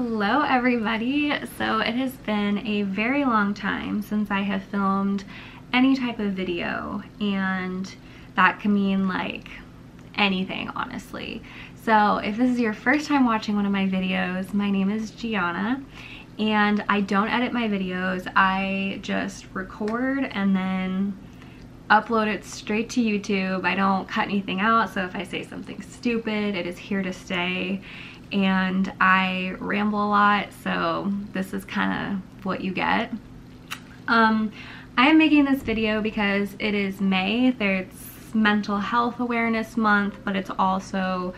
Hello everybody. So it has been a very long time since I have filmed any type of video and that can mean like anything honestly. So if this is your first time watching one of my videos, my name is Giana and I don't edit my videos. I just record and then upload it straight to YouTube. I don't cut anything out, so if I say something stupid, it is here to stay and I ramble a lot, so this is kind of what you get. Um, I am making this video because it is May. There's Mental Health Awareness Month, but it's also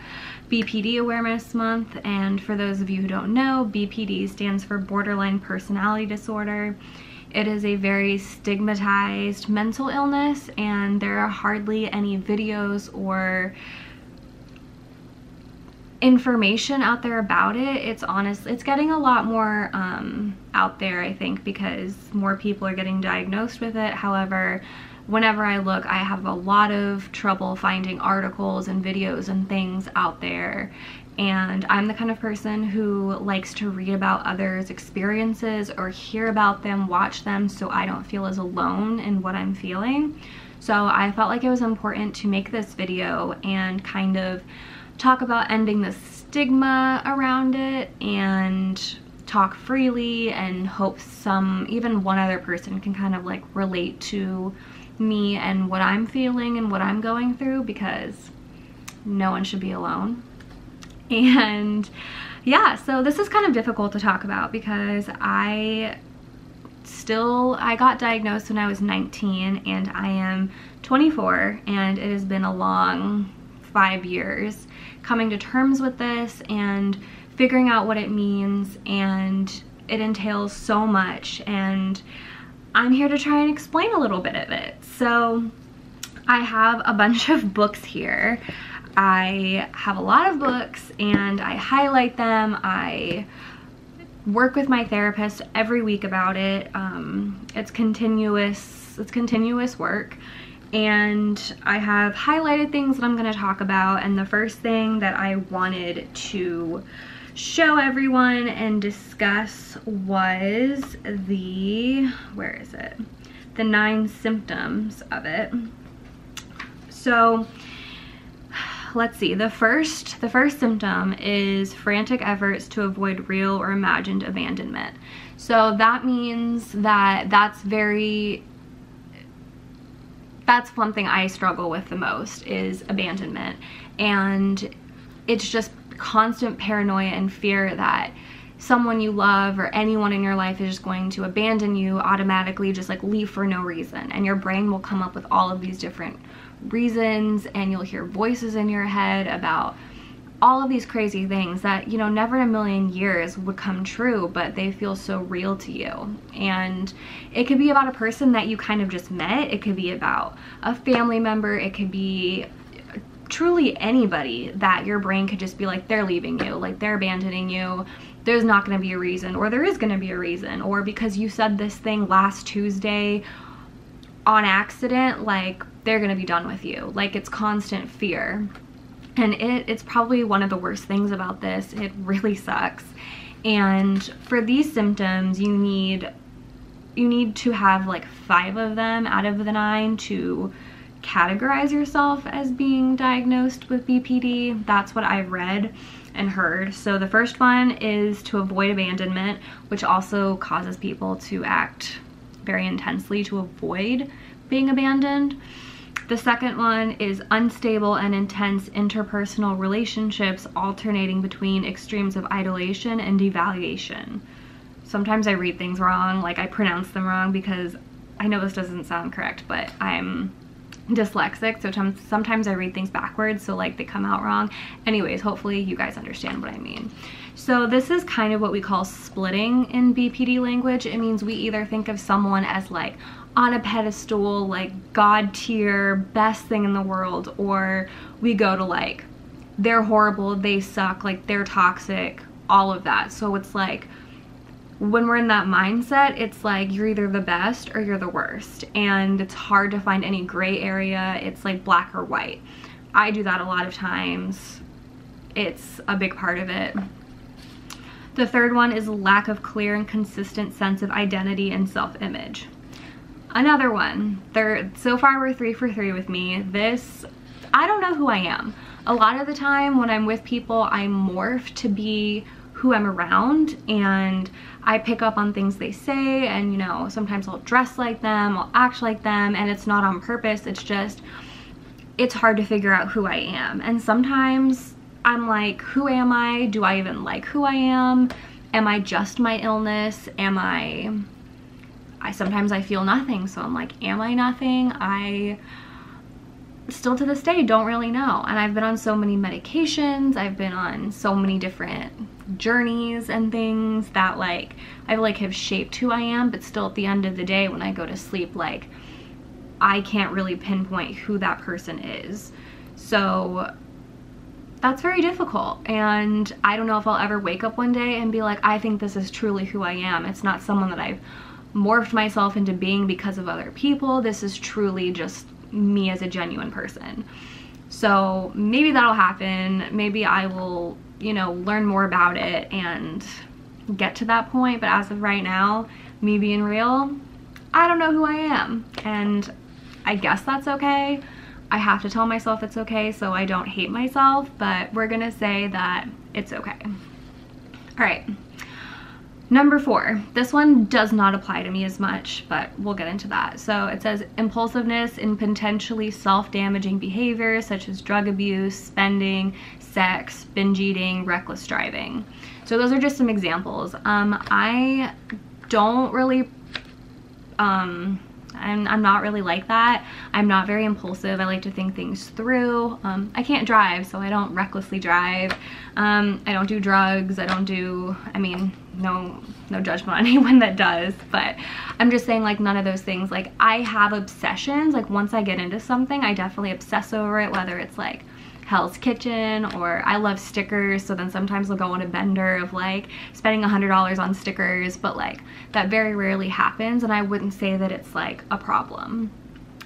BPD Awareness Month. And for those of you who don't know, BPD stands for Borderline Personality Disorder. It is a very stigmatized mental illness and there are hardly any videos or information out there about it. It's honest, it's getting a lot more um, out there, I think, because more people are getting diagnosed with it. However, whenever I look, I have a lot of trouble finding articles and videos and things out there. And I'm the kind of person who likes to read about others' experiences or hear about them, watch them, so I don't feel as alone in what I'm feeling. So I felt like it was important to make this video and kind of talk about ending the stigma around it and talk freely and hope some, even one other person can kind of like relate to me and what I'm feeling and what I'm going through because no one should be alone. And yeah, so this is kind of difficult to talk about because I still, I got diagnosed when I was 19 and I am 24 and it has been a long five years coming to terms with this and figuring out what it means and it entails so much and I'm here to try and explain a little bit of it. So I have a bunch of books here. I have a lot of books and I highlight them. I work with my therapist every week about it. Um, it's continuous, it's continuous work and I have highlighted things that I'm going to talk about and the first thing that I wanted to show everyone and discuss was the, where is it? The nine symptoms of it. So let's see, the first, the first symptom is frantic efforts to avoid real or imagined abandonment. So that means that that's very that's one thing I struggle with the most is abandonment. And it's just constant paranoia and fear that someone you love or anyone in your life is just going to abandon you automatically just like leave for no reason and your brain will come up with all of these different reasons and you'll hear voices in your head about all of these crazy things that, you know, never in a million years would come true, but they feel so real to you. And it could be about a person that you kind of just met. It could be about a family member. It could be truly anybody that your brain could just be like, they're leaving you, like they're abandoning you. There's not going to be a reason, or there is going to be a reason, or because you said this thing last Tuesday on accident, like they're going to be done with you. Like it's constant fear and it, it's probably one of the worst things about this. It really sucks. And for these symptoms, you need you need to have like five of them out of the nine to categorize yourself as being diagnosed with BPD. That's what I've read and heard. So the first one is to avoid abandonment, which also causes people to act very intensely to avoid being abandoned. The second one is unstable and intense interpersonal relationships alternating between extremes of idolation and devaluation. Sometimes I read things wrong, like I pronounce them wrong because I know this doesn't sound correct, but I'm dyslexic, so sometimes I read things backwards, so like they come out wrong. Anyways, hopefully you guys understand what I mean. So this is kind of what we call splitting in BPD language. It means we either think of someone as like, on a pedestal, like God tier, best thing in the world, or we go to like, they're horrible, they suck, like they're toxic, all of that. So it's like, when we're in that mindset, it's like you're either the best or you're the worst. And it's hard to find any gray area. It's like black or white. I do that a lot of times. It's a big part of it. The third one is lack of clear and consistent sense of identity and self-image. Another one. Third, so far we're three for three with me. This, I don't know who I am. A lot of the time when I'm with people, I morph to be who I'm around and I pick up on things they say and you know, sometimes I'll dress like them, I'll act like them and it's not on purpose. It's just, it's hard to figure out who I am. And sometimes I'm like, who am I? Do I even like who I am? Am I just my illness? Am I, I sometimes I feel nothing. So I'm like, am I nothing? I still to this day don't really know. And I've been on so many medications. I've been on so many different journeys and things that like I like have shaped who I am. But still at the end of the day when I go to sleep, like I can't really pinpoint who that person is. So that's very difficult and I don't know if I'll ever wake up one day and be like I think this is truly who I am it's not someone that I've morphed myself into being because of other people. This is truly just me as a genuine person. So maybe that'll happen. Maybe I will you know learn more about it and get to that point. But as of right now me being real I don't know who I am. And I guess that's okay. I have to tell myself it's okay so I don't hate myself, but we're gonna say that it's okay. All right. Number four, this one does not apply to me as much, but we'll get into that. So it says impulsiveness in potentially self-damaging behaviors such as drug abuse, spending, sex, binge eating, reckless driving. So those are just some examples. Um, I don't really um, I'm, I'm not really like that. I'm not very impulsive. I like to think things through. Um, I can't drive, so I don't recklessly drive. Um, I don't do drugs. I don't do, I mean, no, no judgment on anyone that does, but I'm just saying like none of those things. Like I have obsessions. Like once I get into something, I definitely obsess over it, whether it's like Hell's Kitchen or I love stickers so then sometimes I'll go on a bender of like spending a hundred dollars on stickers but like that very rarely happens and I wouldn't say that it's like a problem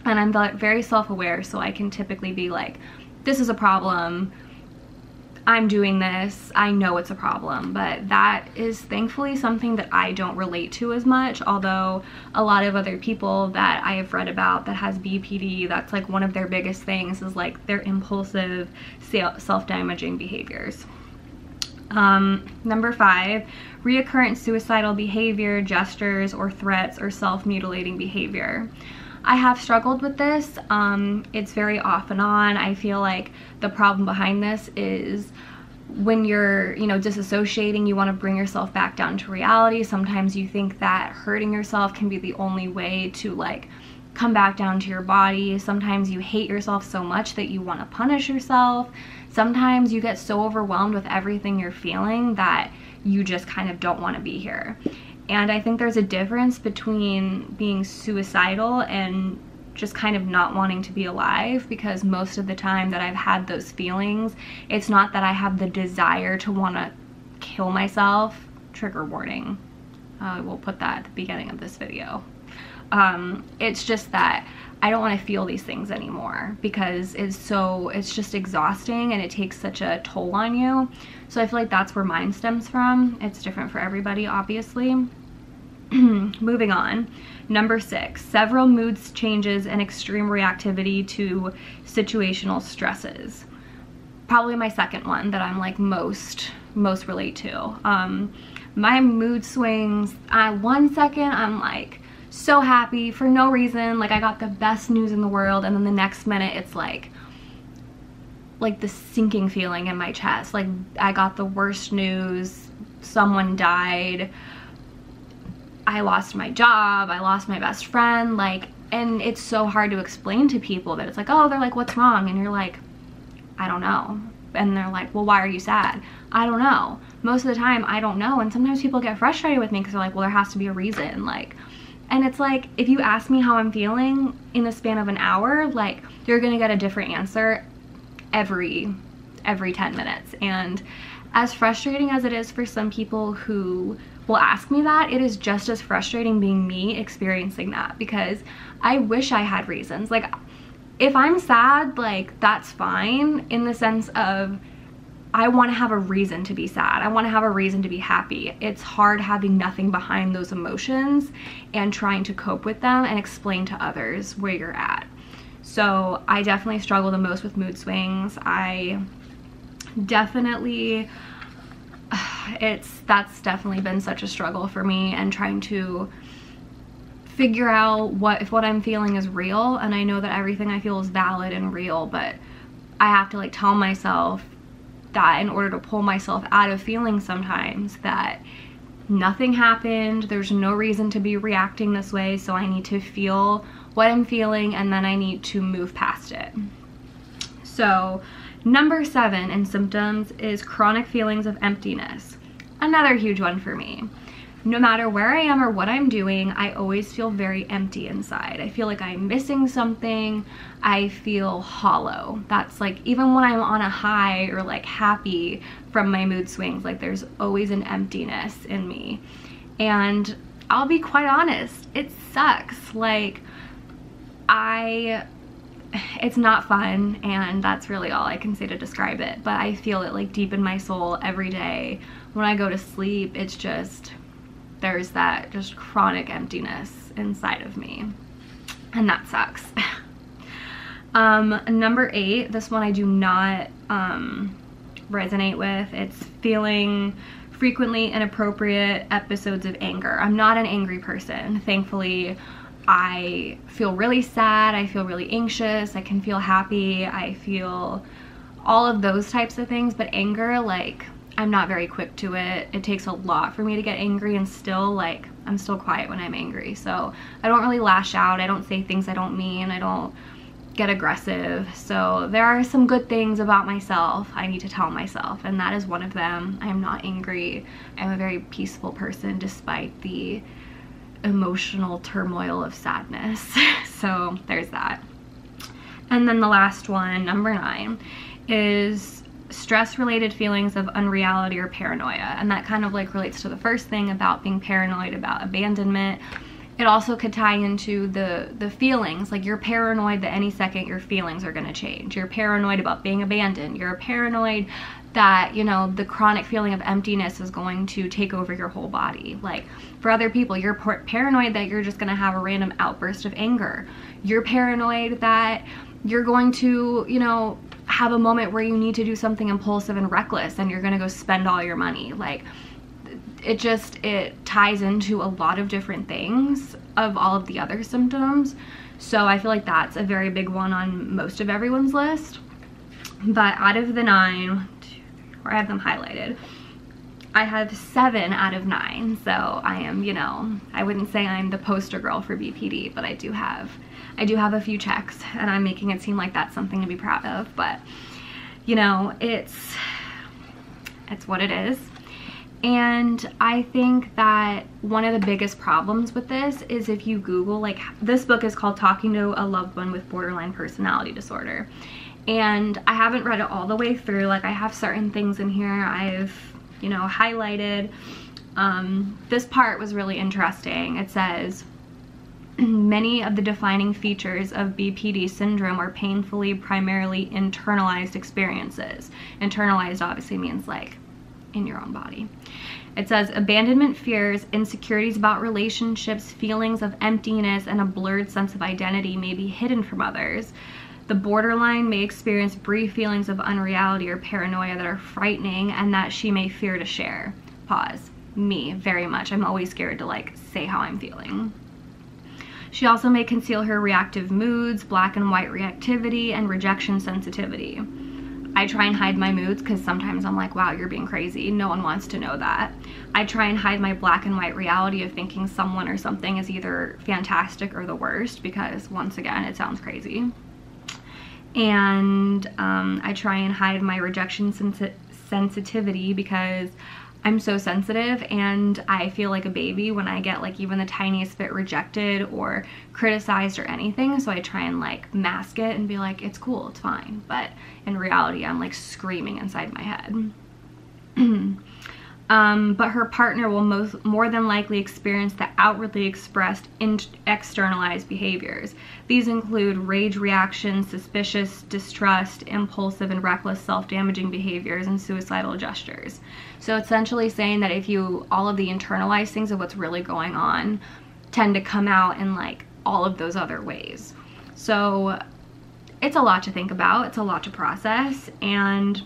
and I'm very self-aware so I can typically be like this is a problem I'm doing this, I know it's a problem, but that is thankfully something that I don't relate to as much, although a lot of other people that I have read about that has BPD, that's like one of their biggest things is like their impulsive self-damaging behaviors. Um, number five, reoccurrent suicidal behavior, gestures, or threats, or self-mutilating behavior. I have struggled with this. Um, it's very off and on. I feel like the problem behind this is when you're, you know, disassociating, you want to bring yourself back down to reality. Sometimes you think that hurting yourself can be the only way to like come back down to your body. Sometimes you hate yourself so much that you want to punish yourself. Sometimes you get so overwhelmed with everything you're feeling that you just kind of don't want to be here. And I think there's a difference between being suicidal and just kind of not wanting to be alive because most of the time that I've had those feelings, it's not that I have the desire to want to kill myself. Trigger warning. Uh, we'll put that at the beginning of this video. Um, it's just that I don't want to feel these things anymore because it's so, it's just exhausting and it takes such a toll on you. So I feel like that's where mine stems from. It's different for everybody, obviously. Moving on. Number six, several mood changes and extreme reactivity to situational stresses. Probably my second one that I'm like most, most relate to. Um, my mood swings, I, one second I'm like, so happy for no reason. Like I got the best news in the world and then the next minute it's like like the sinking feeling in my chest. Like I got the worst news. Someone died. I lost my job. I lost my best friend. Like and it's so hard to explain to people that it's like oh they're like what's wrong? And you're like I don't know. And they're like well why are you sad? I don't know. Most of the time I don't know. And sometimes people get frustrated with me because they're like well there has to be a reason. Like and it's like, if you ask me how I'm feeling in the span of an hour, like you're gonna get a different answer every, every 10 minutes. And as frustrating as it is for some people who will ask me that, it is just as frustrating being me experiencing that because I wish I had reasons. Like if I'm sad, like that's fine in the sense of I want to have a reason to be sad. I want to have a reason to be happy. It's hard having nothing behind those emotions and trying to cope with them and explain to others where you're at. So I definitely struggle the most with mood swings. I definitely, it's, that's definitely been such a struggle for me and trying to figure out what, if what I'm feeling is real. And I know that everything I feel is valid and real, but I have to like tell myself that in order to pull myself out of feeling sometimes that nothing happened, there's no reason to be reacting this way, so I need to feel what I'm feeling and then I need to move past it. So number seven in symptoms is chronic feelings of emptiness. Another huge one for me no matter where I am or what I'm doing, I always feel very empty inside. I feel like I'm missing something. I feel hollow. That's like, even when I'm on a high or like happy from my mood swings, like there's always an emptiness in me. And I'll be quite honest, it sucks. Like, I it's not fun and that's really all I can say to describe it but I feel it like deep in my soul every day when I go to sleep it's just there's that just chronic emptiness inside of me. And that sucks. um, number eight, this one I do not um, resonate with. It's feeling frequently inappropriate episodes of anger. I'm not an angry person. Thankfully, I feel really sad. I feel really anxious. I can feel happy. I feel all of those types of things. But anger, like, I'm not very quick to it. It takes a lot for me to get angry and still like I'm still quiet when I'm angry. So I don't really lash out. I don't say things I don't mean. I don't get aggressive. So there are some good things about myself I need to tell myself and that is one of them. I am not angry. I'm a very peaceful person despite the emotional turmoil of sadness. so there's that. And then the last one, number nine, is stress related feelings of unreality or paranoia and that kind of like relates to the first thing about being paranoid about abandonment. It also could tie into the the feelings like you're paranoid that any second your feelings are going to change. You're paranoid about being abandoned. You're paranoid that you know the chronic feeling of emptiness is going to take over your whole body. Like for other people you're paranoid that you're just going to have a random outburst of anger. You're paranoid that you're going to you know have a moment where you need to do something impulsive and reckless and you're gonna go spend all your money. Like it just it ties into a lot of different things of all of the other symptoms. So I feel like that's a very big one on most of everyone's list. But out of the nine or I have them highlighted I have seven out of nine. So I am you know I wouldn't say I'm the poster girl for BPD but I do have I do have a few checks and I'm making it seem like that's something to be proud of, but you know, it's, it's what it is. And I think that one of the biggest problems with this is if you Google, like this book is called Talking to a Loved One with Borderline Personality Disorder. And I haven't read it all the way through. Like I have certain things in here I've, you know, highlighted. Um, this part was really interesting. It says, many of the defining features of BPD syndrome are painfully primarily internalized experiences. Internalized obviously means like in your own body. It says abandonment fears, insecurities about relationships, feelings of emptiness, and a blurred sense of identity may be hidden from others. The borderline may experience brief feelings of unreality or paranoia that are frightening and that she may fear to share. Pause. Me, very much. I'm always scared to like say how I'm feeling. She also may conceal her reactive moods, black and white reactivity, and rejection sensitivity. I try and hide my moods because sometimes I'm like, wow, you're being crazy. No one wants to know that. I try and hide my black and white reality of thinking someone or something is either fantastic or the worst because once again, it sounds crazy. And um, I try and hide my rejection sensitivity because I'm so sensitive and I feel like a baby when I get like even the tiniest bit rejected or criticized or anything. So I try and like mask it and be like, it's cool, it's fine. But in reality, I'm like screaming inside my head. Um, but her partner will most more than likely experience the outwardly expressed externalized behaviors. These include rage reactions, suspicious, distrust, impulsive and reckless self-damaging behaviors, and suicidal gestures. So essentially saying that if you all of the internalized things of what's really going on tend to come out in like all of those other ways. So it's a lot to think about, it's a lot to process, and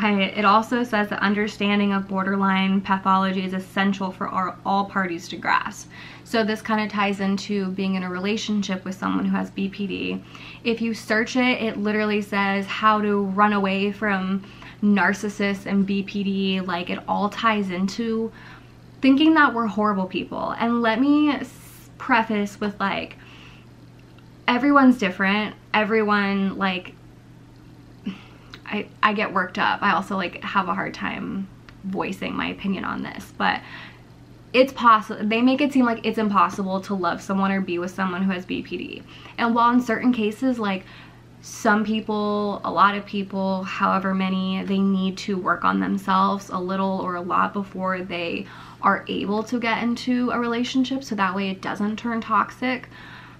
I, it also says that understanding of borderline pathology is essential for our, all parties to grasp. So this kind of ties into being in a relationship with someone who has BPD. If you search it, it literally says how to run away from narcissists and BPD. Like it all ties into thinking that we're horrible people. And let me preface with like, everyone's different. Everyone like I, I get worked up. I also like have a hard time voicing my opinion on this, but it's possible they make it seem like it's impossible to love someone or be with someone who has BPD. And while in certain cases like some people, a lot of people, however many, they need to work on themselves a little or a lot before they are able to get into a relationship so that way it doesn't turn toxic.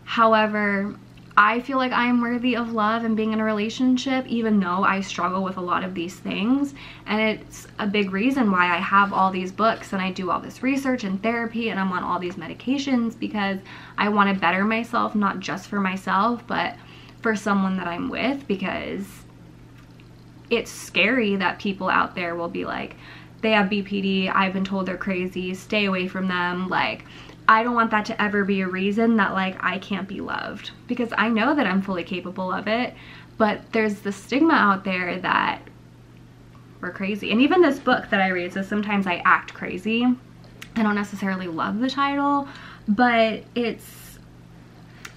However, I feel like I am worthy of love and being in a relationship, even though I struggle with a lot of these things. And it's a big reason why I have all these books and I do all this research and therapy and I'm on all these medications because I want to better myself, not just for myself, but for someone that I'm with because it's scary that people out there will be like, they have BPD, I've been told they're crazy, stay away from them, like, I don't want that to ever be a reason that like I can't be loved because I know that I'm fully capable of it, but there's the stigma out there that we're crazy. And even this book that I read says sometimes I act crazy. I don't necessarily love the title, but it's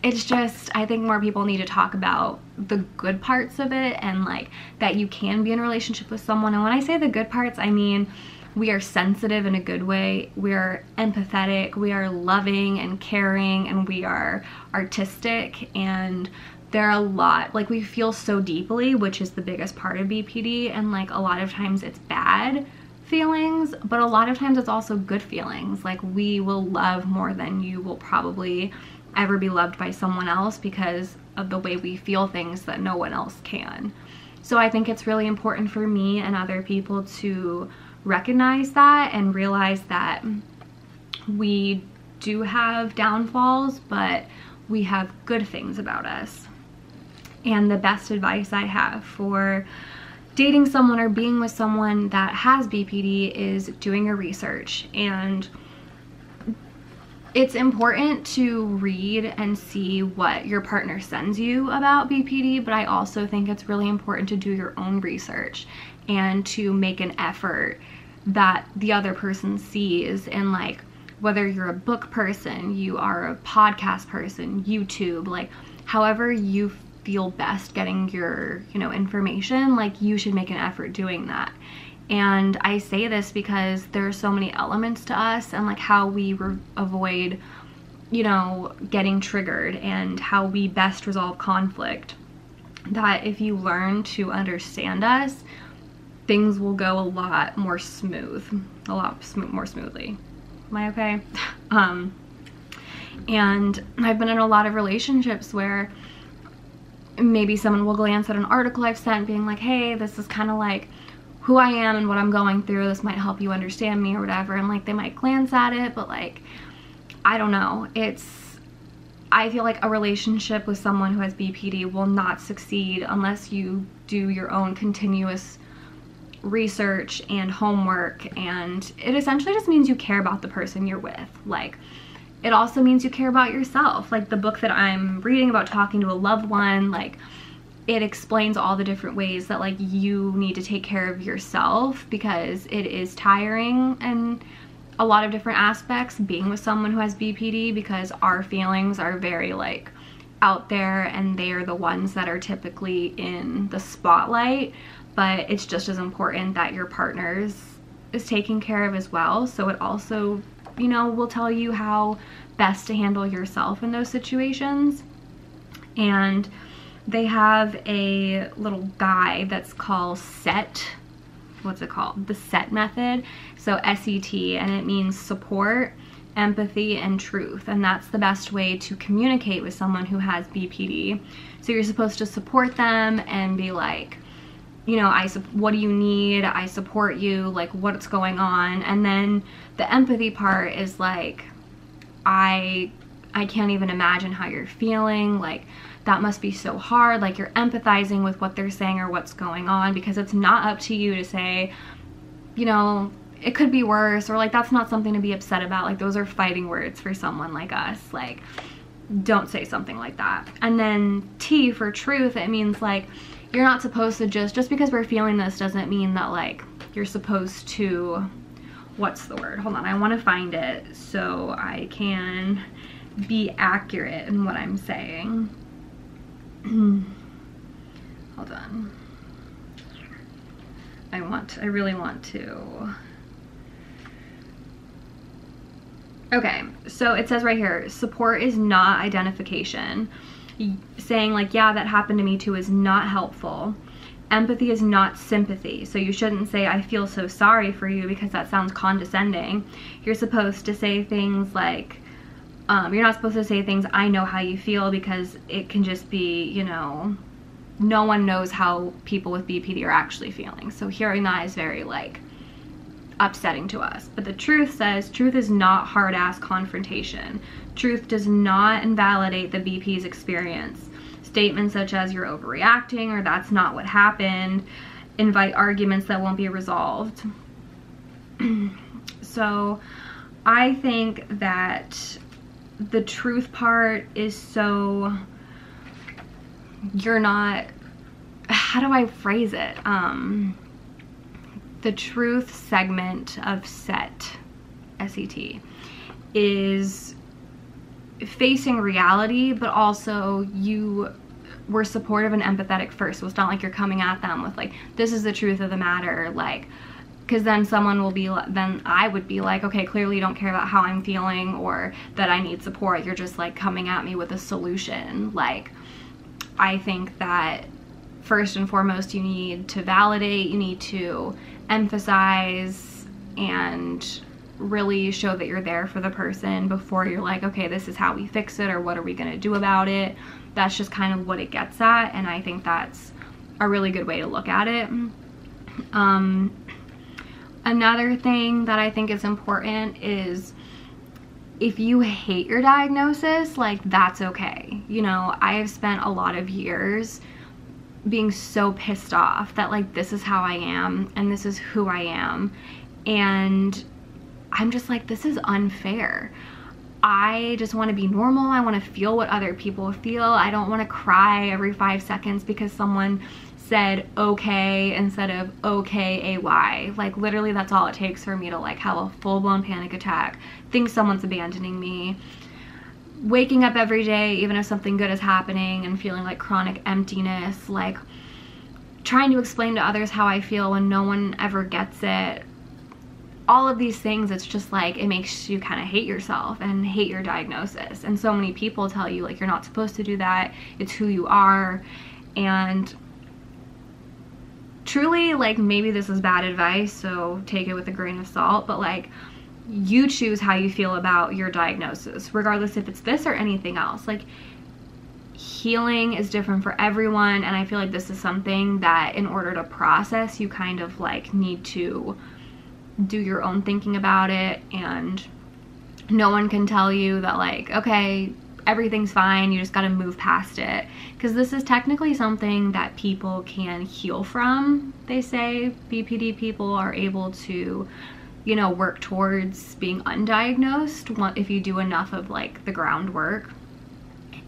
it's just I think more people need to talk about the good parts of it and like that you can be in a relationship with someone. And when I say the good parts, I mean we are sensitive in a good way, we are empathetic, we are loving and caring, and we are artistic and there are a lot like we feel so deeply which is the biggest part of bpd and like a lot of times it's bad feelings but a lot of times it's also good feelings. Like we will love more than you will probably ever be loved by someone else because of the way we feel things that no one else can. So i think it's really important for me and other people to recognize that and realize that we do have downfalls, but we have good things about us. And the best advice I have for dating someone or being with someone that has BPD is doing your research and it's important to read and see what your partner sends you about BPD, but I also think it's really important to do your own research and to make an effort that the other person sees and like whether you're a book person, you are a podcast person, YouTube, like however you feel best getting your, you know, information, like you should make an effort doing that. And I say this because there are so many elements to us and like how we avoid, you know, getting triggered and how we best resolve conflict. That if you learn to understand us, things will go a lot more smooth, a lot sm more smoothly. Am I okay? um, and I've been in a lot of relationships where maybe someone will glance at an article I've sent being like, hey, this is kind of like who I am and what I'm going through. This might help you understand me or whatever. And like they might glance at it, but like, I don't know. It's, I feel like a relationship with someone who has BPD will not succeed unless you do your own continuous research and homework and it essentially just means you care about the person you're with like it also means you care about yourself like the book that i'm reading about talking to a loved one like it explains all the different ways that like you need to take care of yourself because it is tiring and a lot of different aspects being with someone who has BPD because our feelings are very like out there and they are the ones that are typically in the spotlight but it's just as important that your partner's is taken care of as well. So it also, you know, will tell you how best to handle yourself in those situations. And they have a little guide that's called SET. what's it called? The SET method. So S-E-T, and it means support, empathy, and truth. And that's the best way to communicate with someone who has BPD. So you're supposed to support them and be like, you know, I what do you need? I support you. Like, what's going on? And then the empathy part is like, I I can't even imagine how you're feeling. Like, that must be so hard. Like, you're empathizing with what they're saying or what's going on because it's not up to you to say, you know, it could be worse or like that's not something to be upset about. Like, those are fighting words for someone like us. Like, don't say something like that. And then T for truth, it means like you're not supposed to just, just because we're feeling this doesn't mean that like you're supposed to, what's the word? Hold on, I want to find it so I can be accurate in what I'm saying. Hold on. I want, I really want to. Okay, so it says right here, support is not identification. Saying like, yeah, that happened to me too is not helpful. Empathy is not sympathy. So you shouldn't say, I feel so sorry for you because that sounds condescending. You're supposed to say things like, um, you're not supposed to say things, I know how you feel because it can just be, you know, no one knows how people with BPD are actually feeling. So hearing that is very like, upsetting to us. But the truth says truth is not hard ass confrontation. Truth does not invalidate the BP's experience. Statements such as you're overreacting or that's not what happened invite arguments that won't be resolved. so I think that the truth part is so you're not how do I phrase it? Um the truth segment of SET, S-E-T, is facing reality, but also you were supportive and empathetic first. So it's not like you're coming at them with like, this is the truth of the matter, like, because then someone will be, then I would be like, okay, clearly you don't care about how I'm feeling or that I need support. You're just like coming at me with a solution. Like, I think that first and foremost, you need to validate, you need to emphasize and really show that you're there for the person before you're like, okay, this is how we fix it or what are we gonna do about it. That's just kind of what it gets at and I think that's a really good way to look at it. Um, another thing that I think is important is if you hate your diagnosis, like that's okay. You know, I have spent a lot of years being so pissed off that like this is how I am and this is who I am and I'm just like this is unfair. I just want to be normal. I want to feel what other people feel. I don't want to cry every 5 seconds because someone said okay instead of okay AY. Like literally that's all it takes for me to like have a full-blown panic attack, think someone's abandoning me, waking up every day even if something good is happening and feeling like chronic emptiness like trying to explain to others how I feel when no one ever gets it. All of these things it's just like it makes you kind of hate yourself and hate your diagnosis. And so many people tell you like you're not supposed to do that. It's who you are. And truly like maybe this is bad advice so take it with a grain of salt but like you choose how you feel about your diagnosis, regardless if it's this or anything else. Like, healing is different for everyone, and I feel like this is something that, in order to process, you kind of like need to do your own thinking about it, and no one can tell you that, like, okay, everything's fine, you just gotta move past it. Because this is technically something that people can heal from, they say. BPD people are able to you know, work towards being undiagnosed if you do enough of like the groundwork.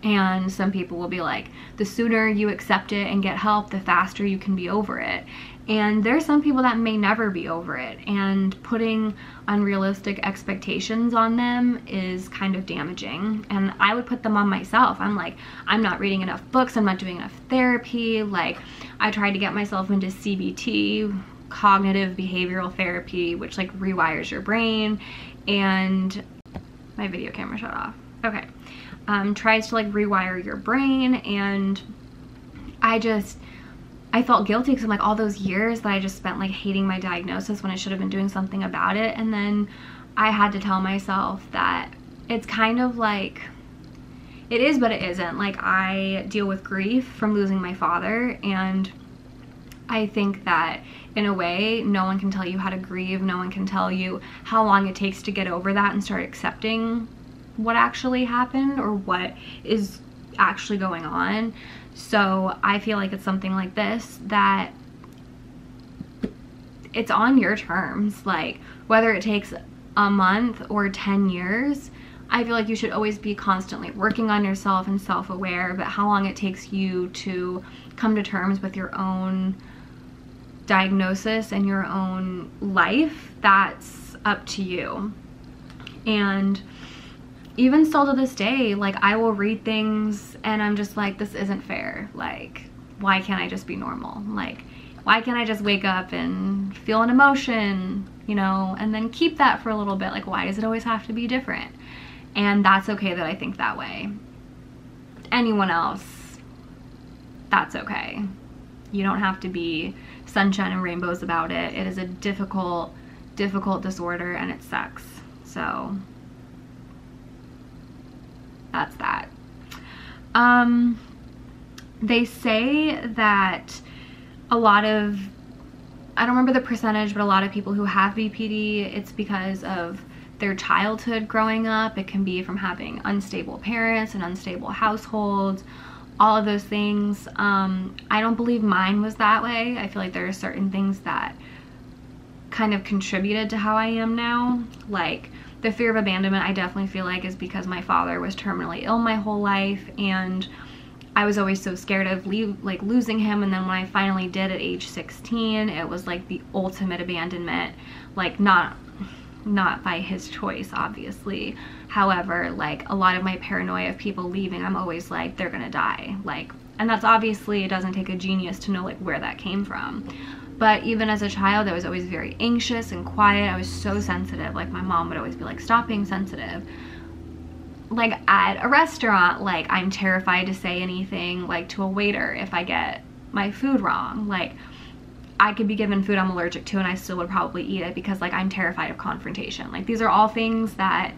And some people will be like, the sooner you accept it and get help, the faster you can be over it. And there's some people that may never be over it. And putting unrealistic expectations on them is kind of damaging. And I would put them on myself. I'm like, I'm not reading enough books, I'm not doing enough therapy. Like, I tried to get myself into CBT, cognitive behavioral therapy, which like rewires your brain and my video camera shut off. Okay. Um, tries to like rewire your brain and I just, I felt guilty because I'm like all those years that I just spent like hating my diagnosis when I should have been doing something about it. And then I had to tell myself that it's kind of like it is but it isn't. Like i deal with grief from losing my father and i think that in a way no one can tell you how to grieve. No one can tell you how long it takes to get over that and start accepting what actually happened or what is actually going on so i feel like it's something like this that it's on your terms like whether it takes a month or 10 years I feel like you should always be constantly working on yourself and self-aware, but how long it takes you to come to terms with your own diagnosis and your own life, that's up to you. And even still to this day, like I will read things and I'm just like, this isn't fair. Like, why can't I just be normal? Like, why can't I just wake up and feel an emotion, you know, and then keep that for a little bit? Like, why does it always have to be different? And that's okay that I think that way. Anyone else, that's okay. You don't have to be sunshine and rainbows about it. It is a difficult, difficult disorder and it sucks. So that's that. Um, they say that a lot of, I don't remember the percentage, but a lot of people who have BPD, it's because of their childhood growing up. It can be from having unstable parents and unstable households, all of those things. Um, I don't believe mine was that way. I feel like there are certain things that kind of contributed to how I am now. Like the fear of abandonment, I definitely feel like is because my father was terminally ill my whole life and I was always so scared of leave, like losing him and then when I finally did at age 16 it was like the ultimate abandonment like not not by his choice obviously. However like a lot of my paranoia of people leaving i'm always like they're gonna die like and that's obviously it doesn't take a genius to know like where that came from but even as a child i was always very anxious and quiet. I was so sensitive. Like my mom would always be like stop being sensitive. Like at a restaurant like i'm terrified to say anything like to a waiter if i get my food wrong. Like I could be given food I'm allergic to and I still would probably eat it because like I'm terrified of confrontation. Like these are all things that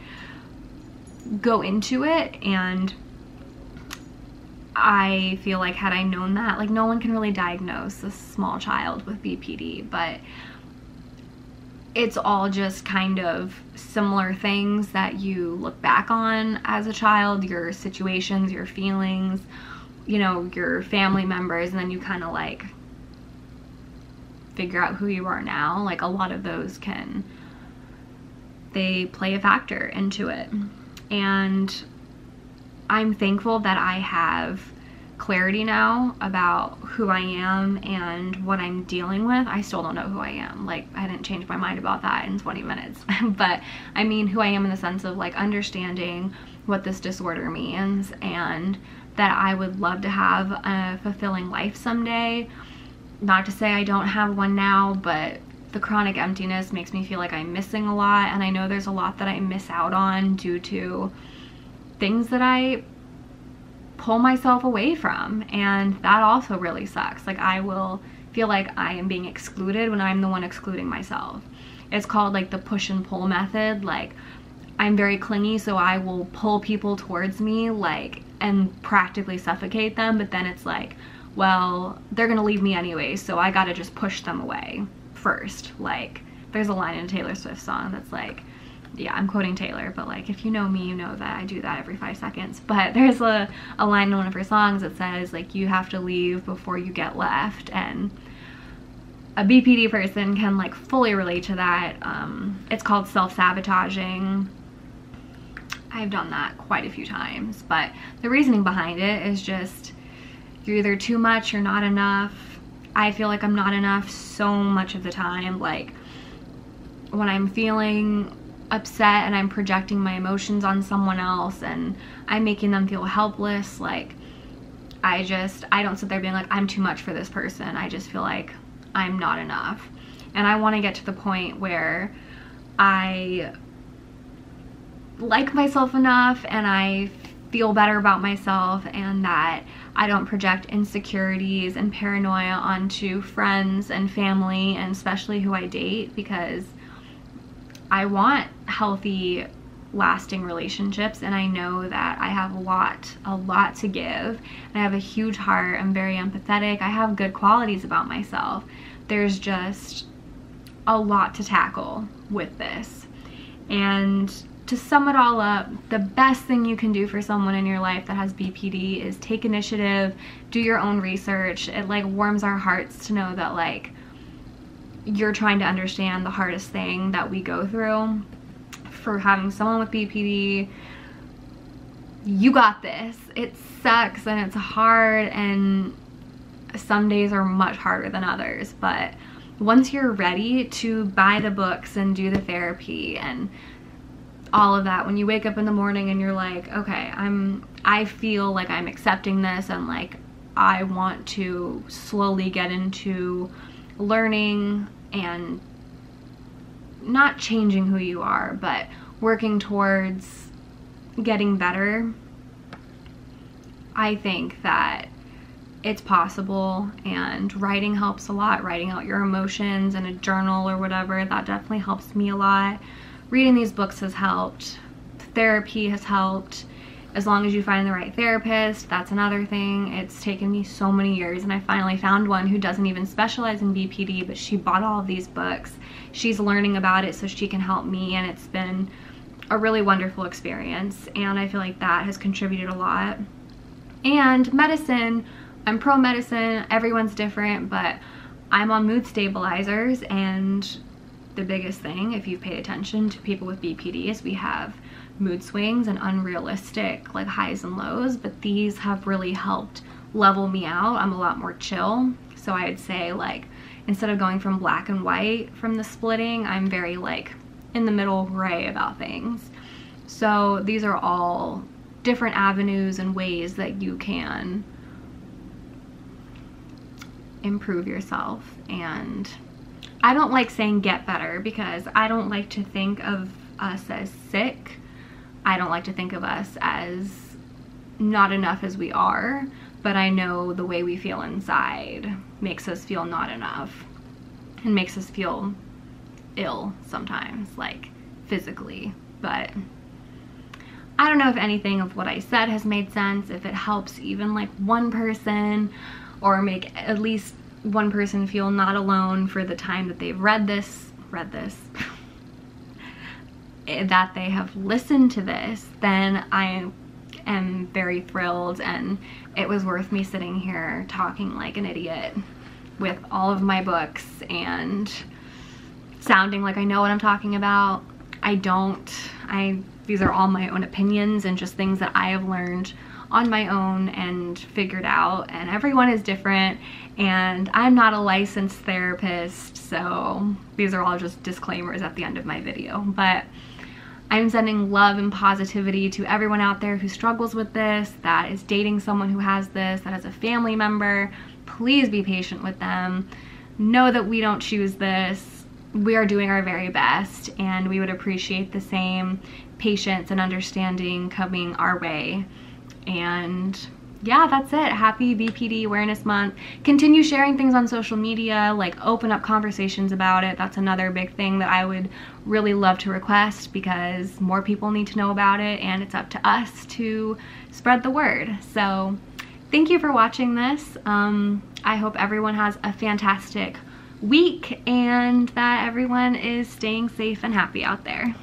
go into it and I feel like had I known that, like no one can really diagnose a small child with BPD, but it's all just kind of similar things that you look back on as a child, your situations, your feelings, you know, your family members, and then you kind of like figure out who you are now, like a lot of those can, they play a factor into it. And I'm thankful that I have clarity now about who I am and what I'm dealing with. I still don't know who I am. Like, I didn't change my mind about that in 20 minutes. but I mean who I am in the sense of like understanding what this disorder means and that I would love to have a fulfilling life someday not to say I don't have one now, but the chronic emptiness makes me feel like I'm missing a lot and I know there's a lot that I miss out on due to things that I pull myself away from and that also really sucks. Like I will feel like I am being excluded when I'm the one excluding myself. It's called like the push and pull method. Like I'm very clingy so I will pull people towards me like and practically suffocate them but then it's like well, they're gonna leave me anyway, so I gotta just push them away first. Like, there's a line in a Taylor Swift song that's like, yeah, I'm quoting Taylor, but like, if you know me, you know that I do that every five seconds. But there's a, a line in one of her songs that says, like, you have to leave before you get left. And a BPD person can like fully relate to that. Um, it's called self-sabotaging. I've done that quite a few times, but the reasoning behind it is just you're either too much or not enough. I feel like I'm not enough so much of the time. Like when I'm feeling upset and I'm projecting my emotions on someone else and I'm making them feel helpless, like I just, I don't sit there being like, I'm too much for this person. I just feel like I'm not enough. And I want to get to the point where I like myself enough and I feel better about myself and that I don't project insecurities and paranoia onto friends and family and especially who I date because I want healthy lasting relationships and I know that I have a lot, a lot to give. I have a huge heart. I'm very empathetic. I have good qualities about myself. There's just a lot to tackle with this. And to sum it all up, the best thing you can do for someone in your life that has BPD is take initiative, do your own research. It like warms our hearts to know that like you're trying to understand the hardest thing that we go through for having someone with BPD. You got this. It sucks and it's hard and some days are much harder than others, but once you're ready to buy the books and do the therapy and all of that when you wake up in the morning and you're like okay i'm i feel like i'm accepting this and like i want to slowly get into learning and not changing who you are but working towards getting better i think that it's possible and writing helps a lot. Writing out your emotions in a journal or whatever that definitely helps me a lot. Reading these books has helped. Therapy has helped as long as you find the right therapist that's another thing. It's taken me so many years and i finally found one who doesn't even specialize in bpd but she bought all of these books. She's learning about it so she can help me and it's been a really wonderful experience and i feel like that has contributed a lot. And medicine. I'm pro medicine, everyone's different, but I'm on mood stabilizers and the biggest thing, if you've paid attention to people with BPD, is we have mood swings and unrealistic like highs and lows, but these have really helped level me out. I'm a lot more chill. So I'd say like instead of going from black and white from the splitting, I'm very like in the middle gray about things. So these are all different avenues and ways that you can improve yourself and I don't like saying get better because I don't like to think of us as sick. I don't like to think of us as not enough as we are, but I know the way we feel inside makes us feel not enough and makes us feel ill sometimes, like physically. But I don't know if anything of what I said has made sense, if it helps even like one person or make at least one person feel not alone for the time that they've read this, read this, Eh, that they have listened to this, then I am very thrilled and it was worth me sitting here talking like an idiot with all of my books and sounding like I know what I'm talking about. I don't. I these are all my own opinions and just things that I have learned on my own and figured out and everyone is different and I'm not a licensed therapist so these are all just disclaimers at the end of my video but I'm sending love and positivity to everyone out there who struggles with this, that is dating someone who has this, that has a family member. Please be patient with them. Know that we don't choose this. We are doing our very best and we would appreciate the same patience and understanding coming our way and yeah, that's it. Happy BPD Awareness Month. Continue sharing things on social media, like open up conversations about it. That's another big thing that I would really love to request because more people need to know about it and it's up to us to spread the word. So thank you for watching this. Um, I hope everyone has a fantastic week and that everyone is staying safe and happy out there.